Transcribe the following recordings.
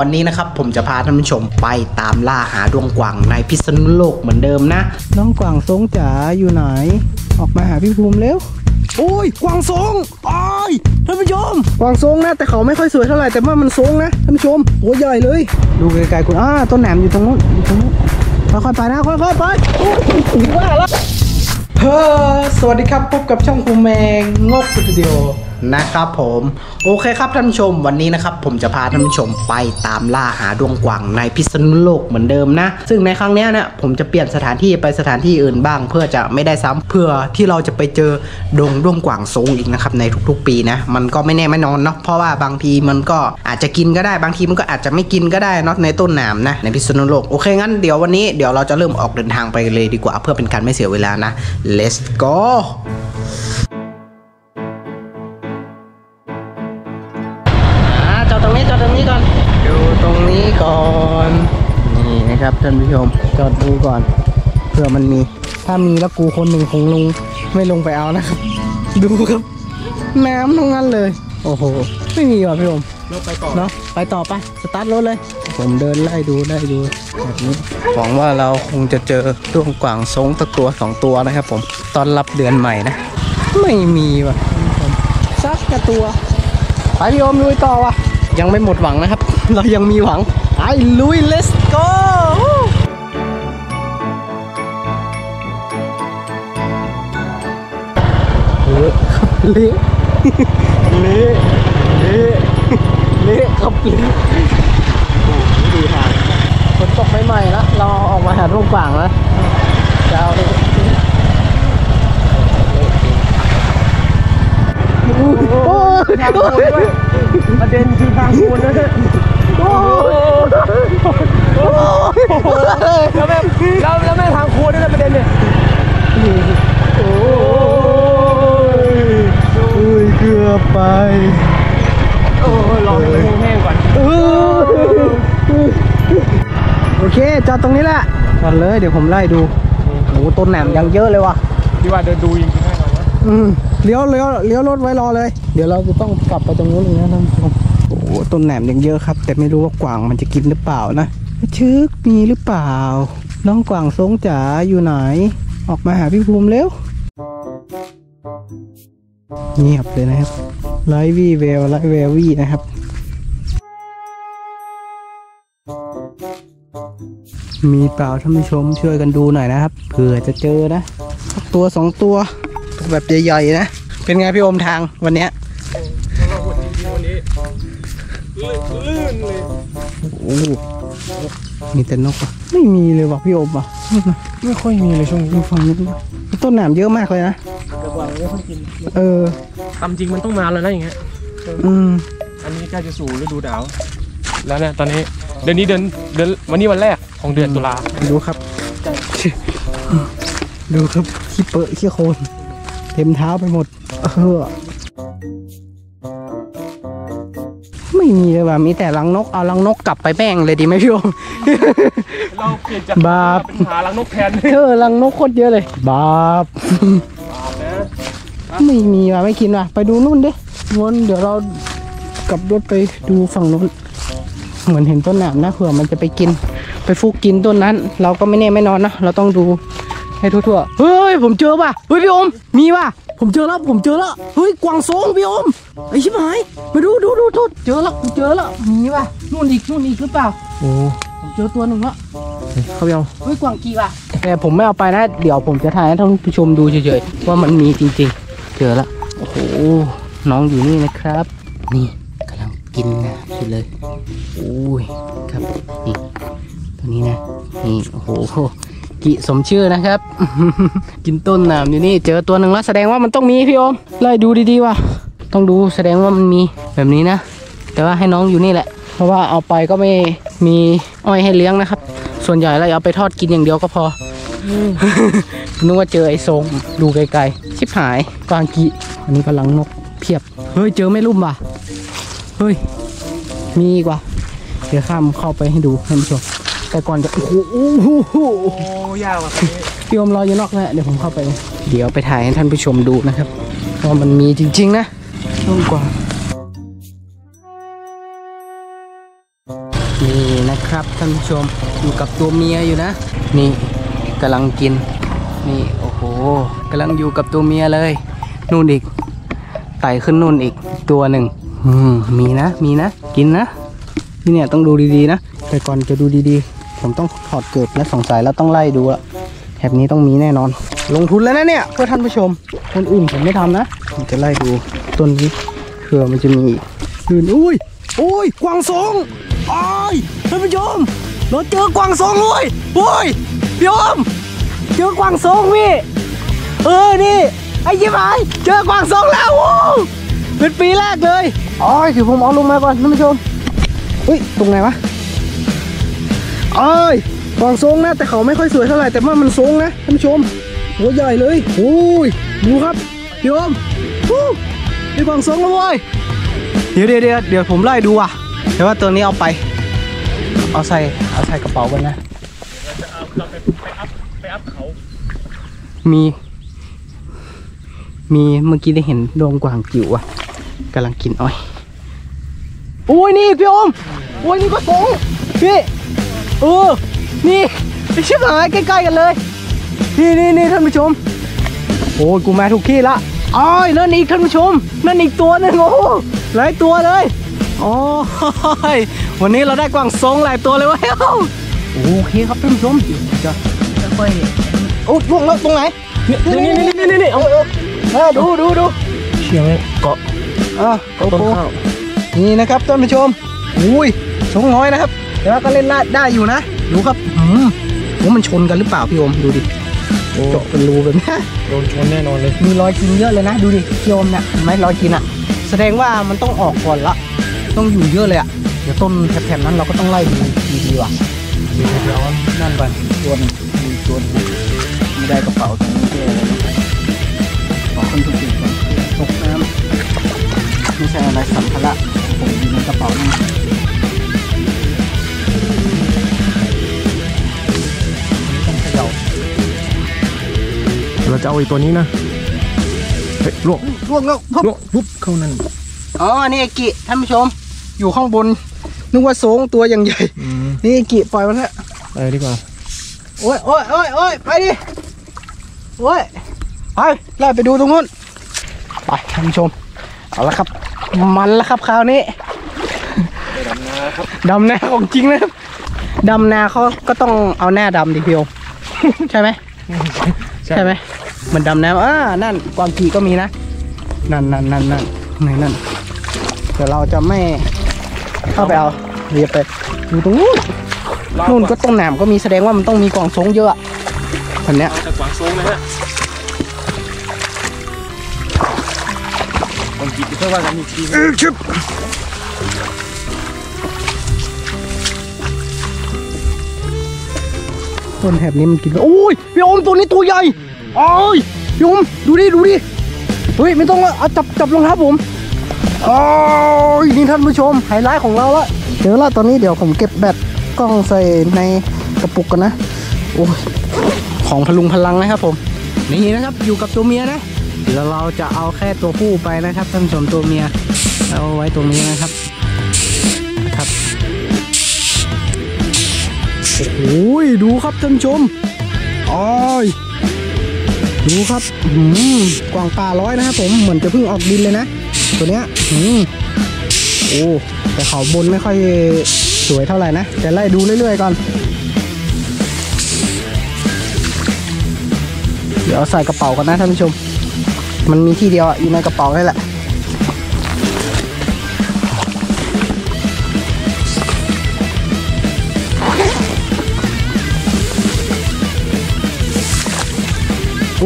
วันนี้นะครับผมจะพาท่านผู้ชมไปตามล่าหาดวงกวางในพิษณุโลกเหมือนเดิมนะ น้องกวางทรงจ๋าอยู่ไหน ออกมาหาพี่ภูมิเร็วโอ้ยกวางทรงอ้ายท่านผู้ชมกวางทรงนะแต่เขาไม่ค่อยสวยเท่าไหร่แต่ว่ามันทรงนะท่านผู้ชมโอ้ใหญ่เลย ดูไกลๆคุณอ้าต้นแหนมอยู่ตรงนู้นอยู่ตรงนู้นค่อยๆไปนะค่อยๆไปโอ้ยถึงว่าแล้วเฮ้อสวัสดีครับพบกับช่องภูมิแมงงกสตูดิโอ นะครับผมโอเคครับท่านผู้ชมวันนี้นะครับผมจะพาท่านผู้ชมไปตามล่าหาดวงกวางในพิษณุโลกเหมือนเดิมนะ ซึ่งในครั้งนี้เนี่ยผมจะเปลี่ยนสถานที่ไปสถานที่อื่นบ้าง เพื่อจะไม่ได้ซ้ำเพื่อที่เราจะไปเจอดงดวงกวางทรงอีกนะครับในทุกๆ ปีนะมันก็ไม่แน่ไม่นอนเนาะเพราะว่าบางทีมันก็อาจจะกินก็ได้บางทีมันก็อาจจะไม่กินก็ได้เนาะในต้นหนามนะในพิษณุโลกโอเคงั้นเดี๋ยววันนี้เดี๋ยวเราจะเริ่มออกเดินทางไปเลยดีกว่าเพื่อเป็นการไม่เสียเวลานะ let's go นี่นะครับท่านผู้ชมจอดดูก่อนเผื่อมันมี ถ้ามีแล้วกูคนหนึ่งคงลงไม่ลงไปเอานะครับ ดูครับ น้ำทั้งนั้นเลย โอ้โห ไม่มีว่ะพี่ผมไปต่อเนาะไปต่อไปสตาร์ทรถเลย ผมเดินไล่ดูไล่ดูแบบนี้หวังว่าเราคงจะเจอดวงกว่างทรงตะตัวสองตัวนะครับ ผมตอนรับเดือนใหม่นะ ไม่มีว่ะท่านผู้ชมสักกระตัวไปพี่โอมลุยต่อว่ะยังไม่หมดหวังนะครับ เรายังมีหวังไปลุย let's เละเละเละเละครับเละโอ้โหดูทางฝนตกใหม่ๆแล้วเราออกมาหาร่มกว่างแล้วจะเอาเลยโอ้ยทางคูนด้วยประเด็นคือทางคูนนะโอ้ยโอ้ยแล้วแม่แล้วแล้ว อบไป โอ้ยรอให้มันแห้งๆก่อนโอเคจอดตรงนี้แหละจอดเลยเดี๋ยวผมไล่ดูโอ้โหต้นแหนมยังเยอะเลยว่ะที่ว่าเดินดูจริงๆให้เราวะอืมเลี้ยวเลี้ยวเลี้ยวรถไว้รอเลย เดี๋ยวเราจะต้องกลับไปตรงนู้นเลยนะท่านผู้ชมโอ้โหต้นแหนมยังเยอะครับ แต่ไม่รู้ว่ากวางมันจะกินหรือเปล่านะชึกมีหรือเปล่า น้องกวางทรงจ๋าอยู่ไหน ออกมาหาพี่ภูมิเร็ว เงียบเลยนะครับไลฟ์วี่แววไลฟ์แวววี่นะครับ มีเปล่าท่านผู้ชมช่วยกันดูหน่อยนะครับเผื่อจะเจอนะสักตัวสองตัว แบบใหญ่ๆนะ เป็นไงพี่อมทางวันเนี้ยวันนี้ลื่นเลยโอ้ มีแต่นกอะไม่มีเลยว่ะพี่โอมอะไม่ค่อยมีเลยช่วงนี้ดูฝั่งนู้นดิต้นหนามเยอะมากเลยนะกระบวางไม่ค่อยกินเออตามจริงมันต้องมาแล้วนะอย่างเงี้ยอืมอันนี้ใกล้จะสู่ฤดูหนาวแล้วเนี่ยตอนนี้เดือนนี้เดือนเดือนวันนี้วันแรกของเดือนตุลาดูครับ ดูครับขี้เปอะขี้โคลนเต็มเท้าไปหมด เออ ม่มีเลยว่ะมีแต่รังนกเอารังนกกลับไปแป้งเลยดีไหมพี่โอม เราเปลี่ยนจากบาป เป็นหาลังนกแทนเออรังนกโคตรเยอะเลยบาปบาปนะไม่มีว่ะไม่กินว่ะไปดูนู่นดิวนเดี๋ยวเรากลับรถไปดูฝั่งนู้นเหมือนเห็นต้นหนามนะเผื่อมันจะไปกิน ไปฟุกกินต้นนั้น เราก็ไม่แน่ไม่นอนนะเราต้องดู ให้ทั่วๆ เฮ้ยผมเจอป่ะ เฮ้ยพี่โอม มีป่ะ ผมเจอแล้วผมเจอแล้ว เฮ้ยกวางทรงพี่โอม ไอ้ชิบหาย มาดูดูดูดูเจอแล้วผมเจอแล้ว มีป่ะ นู่นอีกนู่นอีกหรือเปล่า โอ้ผมเจอตัวหนึ่งแล้วเขาเอาเฮ้ยกวางกี่ป่ะ แต่ผมไม่เอาไปนะ เดี๋ยวผมจะถ่ายให้ท่านผู้ชมดูเฉยๆ ว่ามันมีจริงๆ เจอแล้ว โอ้โห น้องอยู่นี่นะครับ นี่กำลังกินนะอยู่เลย โอ้ย ครับ นี่ ตัวนี้นะ นี่ โอ้โห กิสมชื่อนะครับ กินต้นน้ำอยู่นี่เจอตัวหนึ่งแล้วแสดงว่ามันต้องมีพี่โอมไล่ดูดีๆว่ะต้องดูแสดงว่ามันมีแบบนี้นะ แต่ว่าให้น้องอยู่นี่แหละ เพราะว่าเอาไปก็ไม่มีอ้อยให้เลี้ยงนะครับ ส่วนใหญ่เราเอาไปทอดกินอย่างเดียวก็พอนึกว่าเจอไอ้ทรงดูไกลๆ ชิบหายกวางกีอันนี้กำลังนกเพียบ เฮ้ย เจอไม่รุ่มว่ะ เฮ้ย มีกว่ะเดี๋ยวข้ามเข้าไปให้ดูท่านผู้ชม แต่ก่อนจะโอ้โหโอ้โหโอ้ยาว่ะพี่อมรออยู่นอกนะเดี๋ยวผมเข้าไป เดี๋ยวไปถ่ายให้ท่านผู้ชมดูนะครับว่ามันมีจริง ๆ นะต้นกว่านี่นะครับท่านผู้ชมอยู่กับตัวเมียอยู่นะ นี่กำลังกิน นี่โอ้โหกำลังอยู่กับตัวเมียเลย นู่นอีกไต่ขึ้นนู่นอีกตัวหนึ่งมมีนะมีนะ กินนะนี่เนี่ยต้องดูดีๆนะ แต่ก่อนจะดูดีๆ ผมต้องถอดเกิบและสงสัยแล้วต้องไล่ดูอะแถบนี้ต้องมีแน่นอน ลงทุนแล้วนะเนี่ยเพื่อท่านผู้ชมคนอื่นผมไม่ทำนะผมจะไล่ดูต้นนี้เผื่อมันจะมีอื่นอุ้ยอุ้ยกวางสงอ้ายท่านผู้ชมเราเจอกวางสงเลยอุ้ยพี่อมเจอกวางสงพี่เออนี่ไอ้ยิ้มไอเจอกวางสงแล้วโอ้เป็นปีแรกเลยอ๋อยถือผมเอาลงมาก่อนท่านผู้ชมอุ้ยตรงไหนวะ เอ้ยกวางทรงนะ แต่เขาไม่ค่อยสวยเท่าไหร่แต่ว่ามันทรงนะท่านผู้ชมหัวใหญ่เลยโอ้ยดูครับพี่อมฮู้นี่กวางทรงแล้วเว้ยเดี๋ยวเดี๋ยวเดี๋ยวผมไล่ดูอะแต่ว่าตัวนี้เอาไป เอาใส่เอาใส่กระเป๋ากันนะเราไปไปอัพไปอัพเขา มี มีเมื่อกี้ได้เห็นดวงกวางจิ๋วอะกำลังกินอ้อยโอ้ยนี่พี่อมโอ้ยนี่ก็ทรงพี่ เออนี่ไอ้ชิบหายใกล้ๆกันเลย นี่นี่นี่ท่านผู้ชม โอ้ยกูมาถูกที่ละอ้อยนั่นอีกท่านผู้ชม นั่นอีกตัวหนึ่งโอ้โหหลายตัวเลยโอ้ยวันนี้เราได้กวางทรงหลายตัวเลยเว้ยโอเคครับท่านผู้ชมจะค่อยๆโอ้ลงแล้วตรงไหนนี่นี่นี่นี่นี่นี่เอาเออดูดูดูเชี่ยไหมเกาะอะโอ้ต้นโหข้าวนี่นะครับท่านผู้ชมอุ้ยทรงน้อยนะครับ แต่ว่าก็เล่นได้ได้อยู่นะ ดูครับอืมว่ามันชนกันหรือเปล่าพี่โอมดูดิโอ้เจาะเป็นรูแบบนี้โดนชนแน่นอนเลย มีรอยกินเยอะเลยนะ ดูดิพี่โอมเนี่ยเห็นไหมรอยกินอะ แสดงว่ามันต้องออกก่อนละ ต้องอยู่เยอะเลยอะ เดี๋ยวต้นแถบๆนั้นเราก็ต้องไล่ดูดีๆว่ะมีแถบร้อนนั่นไปตัวหนึงมีตัวหนึงไม่ได้กระเป๋าตรงนี้เจอเลยนะครับขอคนทุกทีก่อนตกน้ำไม่ใช่อะไรสัมภาระผมอยู่ในกระเป๋านี่ จะเอาอีกตัวนี้นะเฮ้ยลวกล่วงแล้วปุ๊บลวกปุ๊บเข้านั่นอ๋อนี่ไอ้กิท่านผู้ชม อยู่ข้างบน นึกว่าโสงตัวอย่างใหญ่ อืมนี่ไอ้กิปล่อยมันเถอะไปดีกว่าโอ้ยโอ้ยโอ้ยโอ้ยไปดิโอ้ยไปไล่ไปดูตรงนู้นไปท่านผู้ชม เอาละครับ มันแล้วครับคราวนี้ดำนาครับดำนาของจริงนะครับดำนาเขาก็ต้องเอาหน้าดำดิพี่โอม ใช่ไหม ใช่ไหมเห มันดำน้ำอ่านั่นความถี่ก็มีนะ นั่นนั่นนั่นนั่นไหนนั่นแต่เราจะไม่เข้าไปเอาเรียบไปดูตรงนู้นนู่นก็ต้นหนามก็มีแสดงว่ามันต้องมีกล่องทรงเยอะแบบเนี้ยจากกวางทรงนะฮะต้องกินเพื่อว่ากันอีกทีเออชึบต้นแถบนี้มันกินโอ้ยพี่โอมตัวนี้ตัวใหญ่ โอ้ยพี่โอมดูดิ ดูดิ เฮ้ย ไม่ต้องเอาจับจับลงครับผมโอ้ยนี่ท่านผู้ชม ไฮไลท์ของเราละเดี๋ยวละตอนนี้เดี๋ยวผมเก็บแบตกล้องใส่ในกระปุกกันนะ โอ้ย ของพลุงพลังนะครับผม นี่นะครับ อยู่กับตัวเมียนะ เดี๋ยวเราจะเอาแค่ตัวผู้ไปนะครับท่านผู้ชมตัวเมีย เอาไว้ตรงนี้นะครับนะครับโอ้โหดูครับท่านผู้ชมอ้อย ดูครับอืมกวางป่าร้อยนะครับผมเหมือนจะเพิ่งออกดินเลยนะ ตัวเนี้ยอืมโอ้แต่เขาบนไม่ค่อยสวยเท่าไหร่นะแต่ไล่ดูเรื่อยๆก่อน เดี๋ยวใส่กระเป๋ากันนะท่านผู้ชม มันมีที่เดียวอะอยู่ในกระเป๋านี่แหละ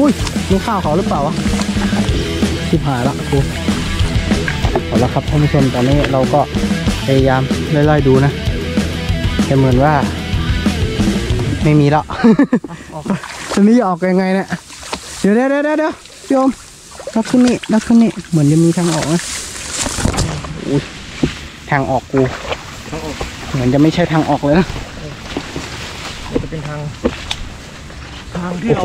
อุ้ยนี่ข้าวเขาหรือเปล่าวะทิพหายละกูเอาละครับท่านผู้ชมตอนนี้เราก็พยายามไล่ๆดูนะแต่เหมือนว่า ไม่มีแล้วตอนนี้จะออกยังไงเนี่ยเดี๋ยวเดี๋ยวเดี๋ยวเดี๋ยวพี่อมรับขึ้นนี่รับขึ้นนี่เหมือนจะมีทางออกนะอุ้ยทางออกกูเหมือนจะไม่ใช่ทางออกเลยนะจะเป็นทาง ทางที่เรา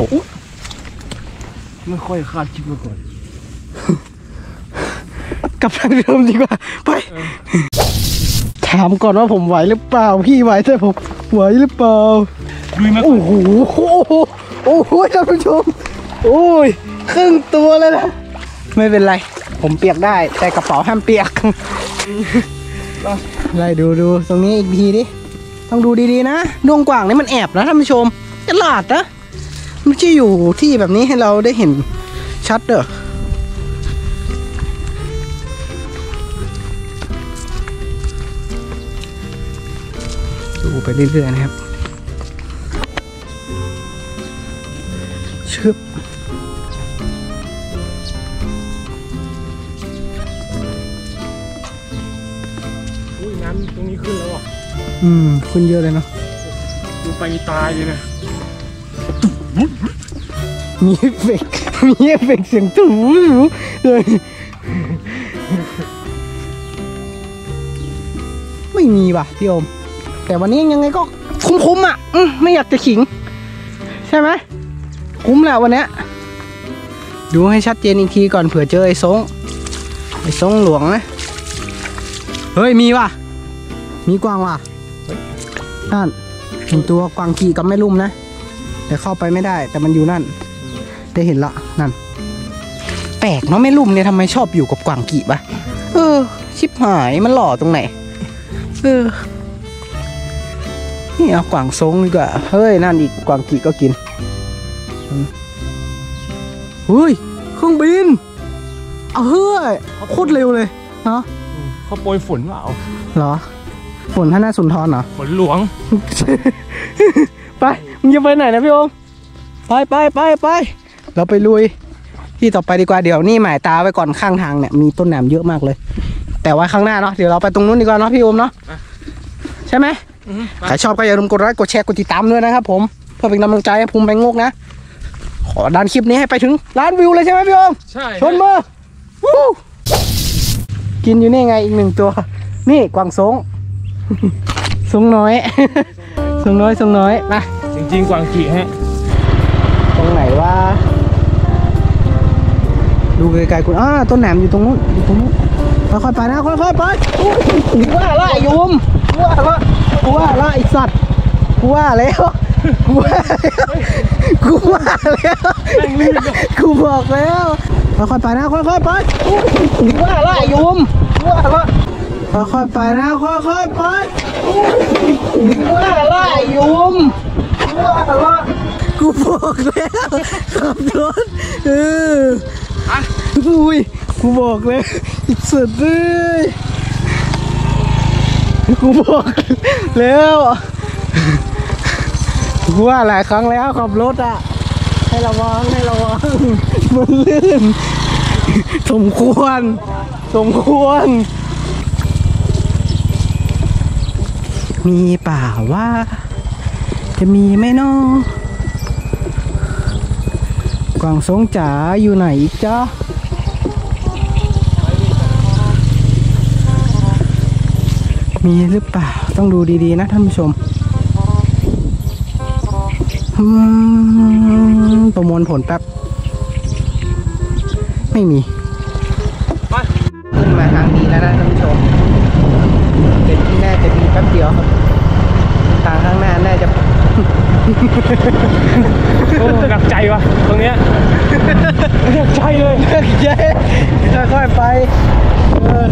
ไม่ค่อยคาดคิดมาก่อน กลับทางเดิมดีกว่า ไป ถามก่อนว่าผมไหวหรือเปล่า พี่ไหวแต่ผมไหวหรือเปล่าดูไหมโอ้โหโอ้โหโอ้โหท่านผู้ชม โอ้ยครึ่งตัวเลยนะ ไม่เป็นไร ผมเปียกได้ แต่กระเป๋าห้ามเปียกไล่ดูดูตรงนี้อีกทีดิ ต้องดูดีๆนะ ดวงกว่างนี่มันแอบนะท่านผู้ชมฉลาดนะ ไม่ใช่อยู่ที่แบบนี้ให้เราได้เห็นชัดเด้อดูไปเรื่อยๆนะครับชึบอุ้ยน้ำตรงนี้ขึ้นแล้วอะ อืม ขึ้นเยอะเลยเนาะดูไปมีตายเลยนะ มีเอฟเฟกต์มีเอฟเฟกต์เสียงตุ้เลยไม่มีว่ะพี่โอม แต่วันนี้ยังไงก็คุ้มๆอะอืมไม่อยากจะขิง ใช่ไหมคุ้มแหละวันนี้ดูให้ชัดเจนอีกทีก่อนเผื่อเจอไอ้โซ้งไอ้ซงหลวงนะ เฮ้ยมีว่ะ มีกวางว่ะนั่นเห็นตัวกวางขี่กับแม่ลุ่มนะ แต่เข้าไปไม่ได้ แต่มันอยู่นั่น ได้เห็นละนั่น แปลกเนาะแม่ลุ่มเนี่ยทำไมชอบอยู่กับกวางกีบะเออ ชิบหายมันหล่อตรงไหน เออ นี่เอากวางซงดีกว่า เฮ้ย นั่นอีกกวางกีก็กินอืมเฮ้ย เครื่องบิน เอาเฮ้ยโคตรเร็วเลยเนาะเขาโปรยฝนเปล่าเหรอ ฝนท่านาสุนทรเหรอ ฝนหลวง ไป มึงจะไปไหนนะพี่โอมไปไปไปไปเราไปลุยที่ต่อไปดีกว่าเดี๋ยวนี่หมายตาไว้ก่อนข้างทางเนี่ยมีต้นแหนมเยอะมากเลย แต่ว่าข้างหน้าเนาะเดี๋ยวเราไปตรงนู้นดีกว่าเนาะพี่โอมเนาะใช่ไหมใครชอบก็อย่าลืมกดไลค์กดแชร์กดติดตามด้วยนะครับผมเพื่อเป็นกำลังใจให้ภูมิแบงงกนะขอดันคลิปนี้ให้ไปถึงล้านวิวเลยใช่ไหมพี่โอมใช่ชนมือวู้กินอยู่นี่ไงอีกหนึ่งตัว นี่กวางสงสงน้อยสงน้อยสงน้อยมา จริงๆกวางกีฮะ ตรงไหนว่า ดูไกลๆคุณอ้าต้นแหนมอยู่ตรงนู้นอยู่ตรงนู้นค่อยๆไปนะค่อยๆไปกูว่าละไอ้ยุมกูว่าละกูว่าละไอสัตว์กูว่าแล้วกูว่าแล้วกูว่าแล้วกูบอกแล้วค่อยๆไปนะค่อยๆไปกูว่าละไอ้ยุมกูว่าละค่อยๆไปนะค่อยๆไปกูว่าละไอ้ยุมกูว่าละ กูบอกแล้วขับรถเอออุ้ยกูบอกแล้วอีกสุดเลยกูบอกแล้วกูว่าหลายครั้งแล้วขับรถอะ ให้ระวังให้ระวังมันลื่นสมควร สมควร มีเปล่าว่า จะมีไหมเนาะ กวางสงจ๋าอยู่ไหนอีกจ๊ะมีหรือเปล่า ต้องดูดีๆนะท่านผู้ชม ประมวลผลแป๊บ ไม่มี ขึ้นมาทางนี้แล้วนะท่านผู้ชม เป็นที่น่จะดีแป๊บเดียวครับ ทางข้างหน้าน่าจะ โอ้หนักใจวะตรงเนี้ยหนักใจเลยเย้ค่อยๆไปเออ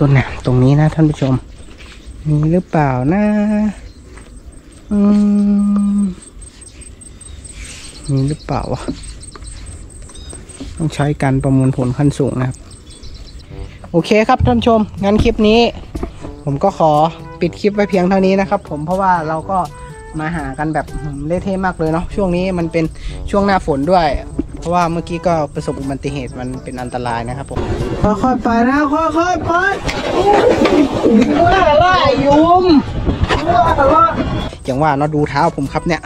ต้นหนมตรงนี้นะท่านผู้ชม มีหรือเปล่านะอืมมีหรือเปล่าวะต้องใช้การประมวลผลขั้นสูงนะครับ โอเคครับท่านชม งั้นคลิปนี้ ผมก็ขอปิดคลิปไว้เพียงเท่านี้นะครับ ผมเพราะว่าเราก็มาหากันแบบเละเทะมากเลยเนาะช่วงนี้มันเป็นช่วงหน้าฝนด้วย เพราะว่าเมื่อกี้ก็ประสบอุบัติเหตุมันเป็นอันตรายนะครับผมค่อยๆไปนะค่อยๆไปว่าละยุมว่าละอย่างว่าเนาะดูเท้าผมครับเนี่ย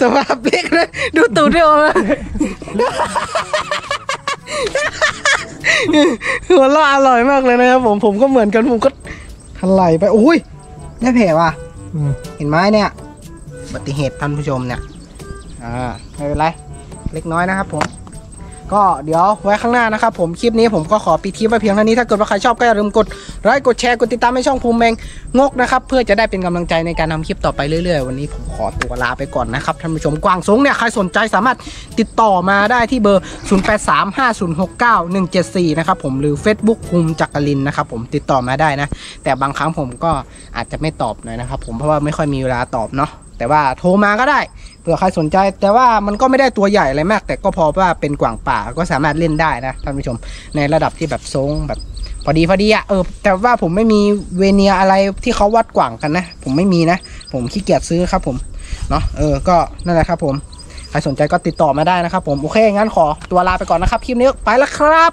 สภาพเล็กเลยดูตูดเด้วยโอม หัวเราะอร่อยมากเลยนะครับผมผมก็เหมือนกันผมก็ทลายไปอุ้ยได้แผลว่ะเห็นไหมเนี่ยอุบัติเหตุท่านผู้ชมเนี่ยอ่าไม่เป็นไร เล็กน้อยนะครับผม ก็เดี๋ยวไว้ข้างหน้านะครับผมคลิปนี้ผมก็ขอปิดคลิปไว้เพียงเท่านี้ถ้าเกิดว่าใครชอบก็อย่าลืมกดไลค์กดแชร์กดติดตามให้ช่องภูมิแมงงกนะครับเพื่อจะได้เป็นกำลังใจในการทำคลิปต่อไปเรื่อยๆ วันนี้ผมขอตัวลาไปก่อนนะครับท่านผู้ชมกวางสูงเนี่ยใครสนใจสามารถติดต่อมาได้ที่เบอร์ 0835069174 นะครับผมหรือ Facebook ภูมิจักรินนะครับผมติดต่อมาได้นะ แต่บางครั้งผมก็อาจจะไม่ตอบหน่อยนะครับผมเพราะว่าไม่ค่อยมีเวลาตอบเนาะ แต่ว่าโทรมาก็ได้เผื่อใครสนใจ แต่ว่ามันก็ไม่ได้ตัวใหญ่อะไรมาก แต่ก็พอว่าเป็นกวางป่าก็สามารถเล่นได้นะท่านผู้ชม ในระดับที่แบบทรงแบบพอดีพอดีอะเออแต่ว่าผมไม่มีเวเนียอะไรที่เขาวัดกว่างกันนะ ผมไม่มีนะ ผมขี้เกียจซื้อครับผมเนาะเออก็นั่นแหละครับผมใครสนใจก็ติดต่อมาได้นะครับผมโอเคงั้นขอตัวลาไปก่อนนะครับคลิปนี้ไปแล้วครับ